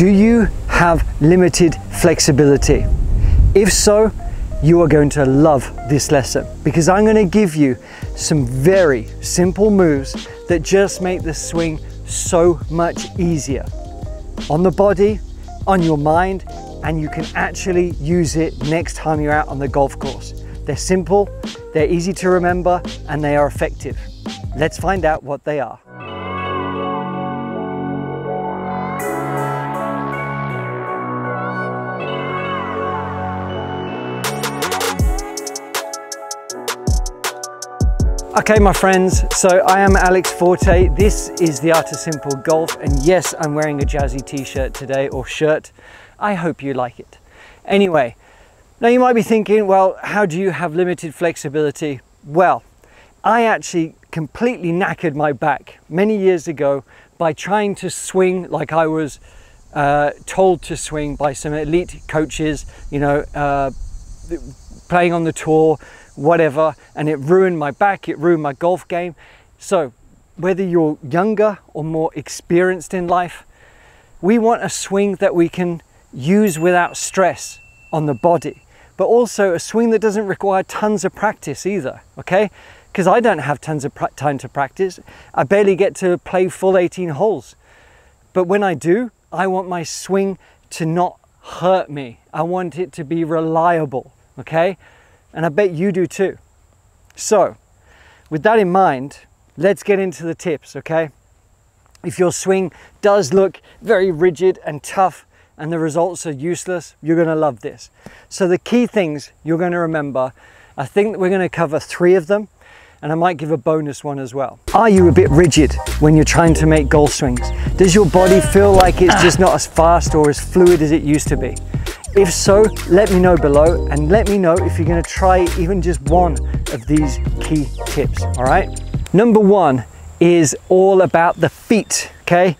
Do you have limited flexibility? If so, you are going to love this lesson because I'm going to give you some very simple moves that just make the swing so much easier on the body, on your mind, and you can actually use it next time you're out on the golf course. They're simple, they're easy to remember, and they are effective. Let's find out what they are. Okay, my friends, so I am Alex Fortey. This is the Art of Simple Golf, and yes, I'm wearing a jazzy t-shirt today, or shirt. I hope you like it. Anyway, now you might be thinking, well, how do you have limited flexibility? Well, I actually completely knackered my back many years ago by trying to swing like I was uh, told to swing by some elite coaches, you know, uh, playing on the tour, whatever, and it ruined my back, it ruined my golf game. So whether you're younger or more experienced in life, we want a swing that we can use without stress on the body, but also a swing that doesn't require tons of practice either, okay? Because I don't have tons of time to practice. I barely get to play full 18 holes. But when I do, I want my swing to not hurt me. I want it to be reliable, okay? And I bet you do too. So, with that in mind, let's get into the tips, okay? If your swing does look very rigid and tough and the results are useless, you're gonna love this. So the key things you're gonna remember, I think we're gonna cover three of them and I might give a bonus one as well. Are you a bit rigid when you're trying to make golf swings? Does your body feel like it's just not as fast or as fluid as it used to be? If so, let me know below and let me know if you're gonna try even just one of these key tips, all right? Number one is all about the feet, okay?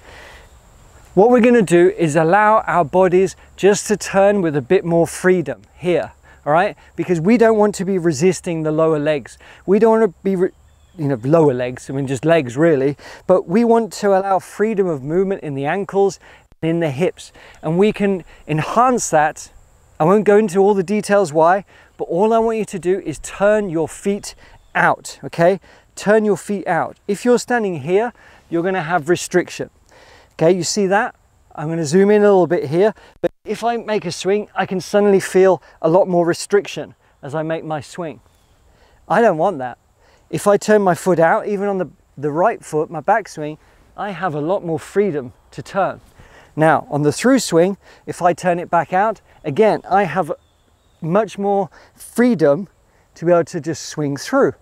What we're gonna do is allow our bodies just to turn with a bit more freedom here, all right? Because we don't want to be resisting the lower legs. We don't want to be, you know, lower legs, I mean just legs really, but we want to allow freedom of movement in the ankles in the hips. And we can enhance that. I won't go into all the details why but all I want you to do is turn your feet out okay? Turn your feet out. If you're standing here you're going to have restriction okay? You see that? I'm going to zoom in a little bit here but if I make a swing I can suddenly feel a lot more restriction as I make my swing. I don't want that. If I turn my foot out even on the the right foot my backswing I have a lot more freedom to turn now on the through swing, if I turn it back out, again, I have much more freedom to be able to just swing through.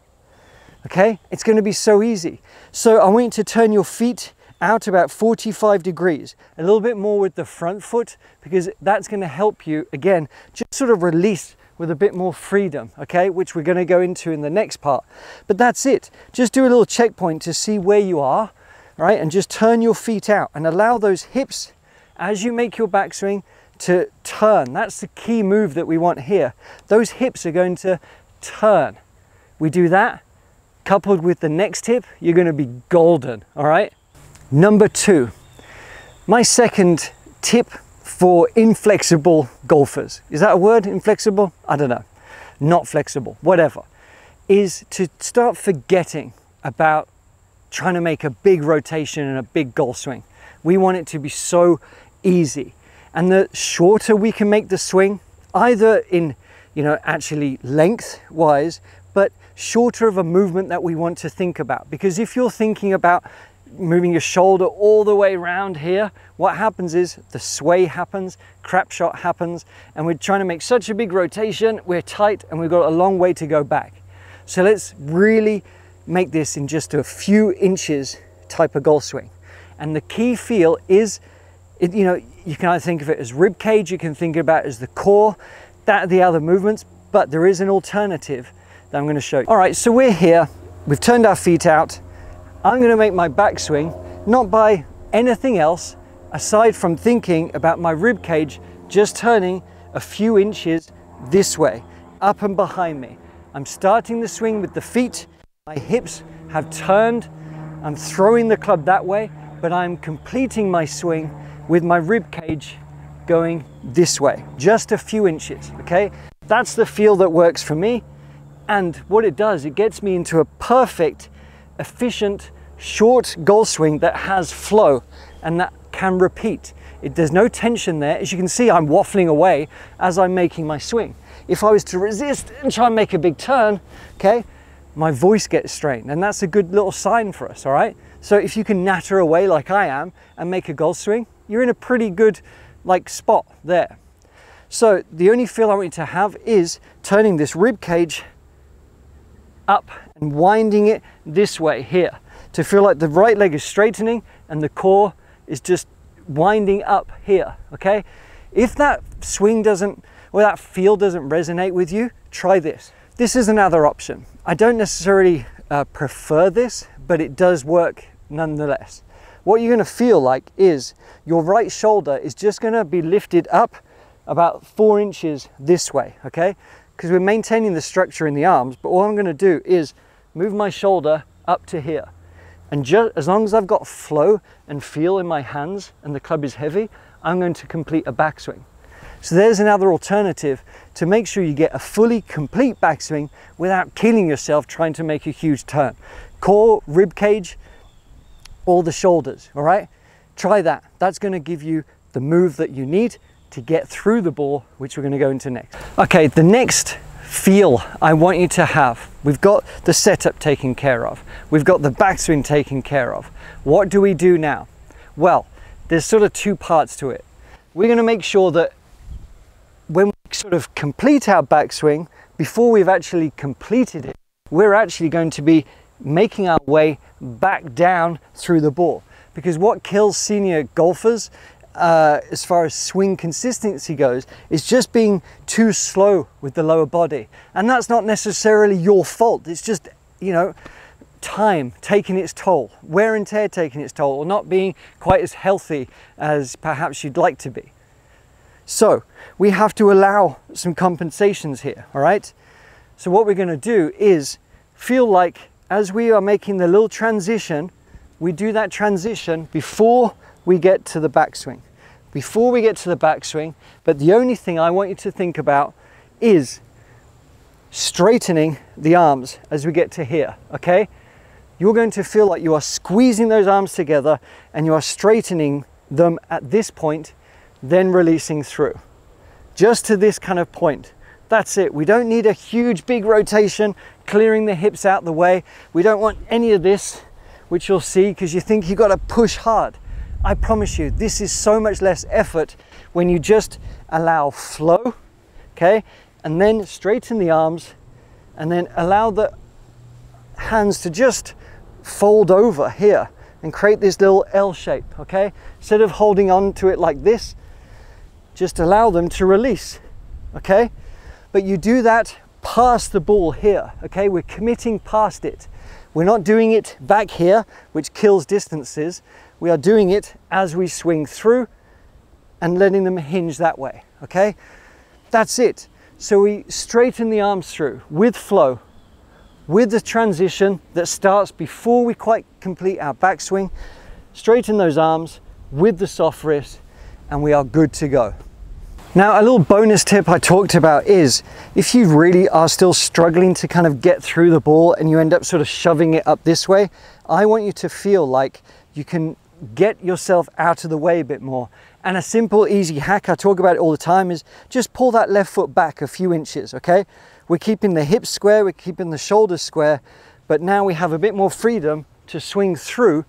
Okay, it's going to be so easy. So I want you to turn your feet out about 45 degrees, a little bit more with the front foot, because that's going to help you, again, just sort of release with a bit more freedom, okay, which we're going to go into in the next part. But that's it. Just do a little checkpoint to see where you are, right, and just turn your feet out and allow those hips as you make your backswing to turn. That's the key move that we want here. Those hips are going to turn. We do that, coupled with the next hip, you're gonna be golden, all right? Number two, my second tip for inflexible golfers. Is that a word, inflexible? I don't know. Not flexible, whatever. Is to start forgetting about trying to make a big rotation and a big golf swing. We want it to be so easy. And the shorter we can make the swing, either in, you know, actually length wise, but shorter of a movement that we want to think about. Because if you're thinking about moving your shoulder all the way around here, what happens is the sway happens, crap shot happens, and we're trying to make such a big rotation, we're tight and we've got a long way to go back. So let's really make this in just a few inches type of golf swing. And the key feel is it, you know, you can either think of it as rib cage, you can think about it as the core, that the other movements, but there is an alternative that I'm going to show you. All right, so we're here, we've turned our feet out. I'm going to make my backswing, not by anything else, aside from thinking about my rib cage just turning a few inches this way, up and behind me. I'm starting the swing with the feet, my hips have turned, I'm throwing the club that way, but I'm completing my swing with my rib cage going this way, just a few inches, okay? That's the feel that works for me. And what it does, it gets me into a perfect, efficient, short golf swing that has flow and that can repeat. It, there's no tension there. As you can see, I'm waffling away as I'm making my swing. If I was to resist and try and make a big turn, okay, my voice gets strained and that's a good little sign for us, all right? So if you can natter away like I am and make a golf swing, you're in a pretty good like spot there. So the only feel I want you to have is turning this rib cage up and winding it this way here to feel like the right leg is straightening and the core is just winding up here, okay? If that swing doesn't, or that feel doesn't resonate with you, try this. This is another option. I don't necessarily uh, prefer this, but it does work nonetheless. What you're gonna feel like is your right shoulder is just gonna be lifted up about four inches this way, okay? Because we're maintaining the structure in the arms, but all I'm gonna do is move my shoulder up to here. And just as long as I've got flow and feel in my hands and the club is heavy, I'm going to complete a backswing. So there's another alternative to make sure you get a fully complete backswing without killing yourself trying to make a huge turn. Core, rib cage, all the shoulders, all right? Try that. That's gonna give you the move that you need to get through the ball, which we're gonna go into next. Okay, the next feel I want you to have. We've got the setup taken care of. We've got the backswing taken care of. What do we do now? Well, there's sort of two parts to it. We're going to make sure that when we sort of complete our backswing, before we've actually completed it, we're actually going to be making our way back down through the ball. Because what kills senior golfers uh, as far as swing consistency goes is just being too slow with the lower body. And that's not necessarily your fault. It's just, you know, time taking its toll, wear and tear taking its toll, or not being quite as healthy as perhaps you'd like to be. So we have to allow some compensations here, all right? So what we're going to do is feel like as we are making the little transition, we do that transition before we get to the backswing before we get to the backswing. But the only thing I want you to think about is straightening the arms as we get to here, okay? You're going to feel like you are squeezing those arms together and you are straightening them at this point, then releasing through. Just to this kind of point. That's it. We don't need a huge big rotation, clearing the hips out the way. We don't want any of this, which you'll see because you think you've got to push hard. I promise you, this is so much less effort when you just allow flow, okay? And then straighten the arms and then allow the hands to just fold over here and create this little L shape, okay? Instead of holding on to it like this, just allow them to release, okay? But you do that past the ball here, okay? We're committing past it. We're not doing it back here, which kills distances. We are doing it as we swing through and letting them hinge that way, okay? That's it. So we straighten the arms through with flow, with the transition that starts before we quite complete our backswing, straighten those arms with the soft wrist, and we are good to go. Now, a little bonus tip I talked about is if you really are still struggling to kind of get through the ball and you end up sort of shoving it up this way, I want you to feel like you can get yourself out of the way a bit more. And a simple, easy hack, I talk about all the time, is just pull that left foot back a few inches, okay? We're keeping the hips square, we're keeping the shoulders square, but now we have a bit more freedom to swing through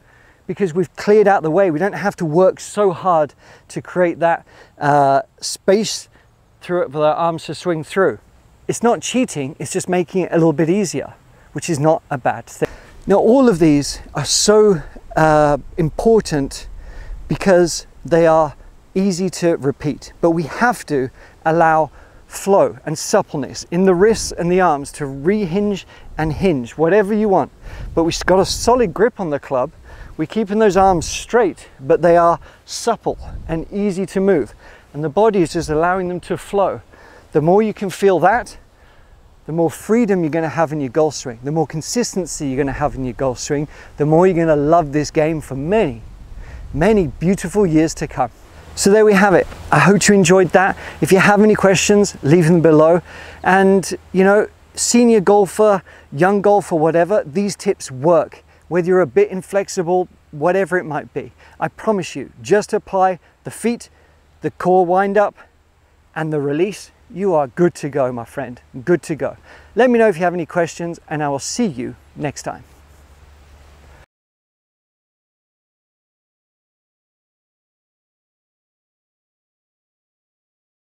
because we've cleared out the way. We don't have to work so hard to create that uh, space through for our arms to swing through. It's not cheating, it's just making it a little bit easier, which is not a bad thing. Now, all of these are so uh, important because they are easy to repeat, but we have to allow flow and suppleness in the wrists and the arms to rehinge and hinge, whatever you want. But we've got a solid grip on the club. We're keeping those arms straight, but they are supple and easy to move. And the body is just allowing them to flow. The more you can feel that, the more freedom you're going to have in your golf swing, the more consistency you're going to have in your golf swing, the more you're going to love this game for many, many beautiful years to come. So there we have it. I hope you enjoyed that. If you have any questions, leave them below. And you know, senior golfer, young golfer, whatever, these tips work. Whether you're a bit inflexible, whatever it might be. I promise you, just apply the feet, the core wind up, and the release, you are good to go, my friend. Good to go. Let me know if you have any questions, and I will see you next time.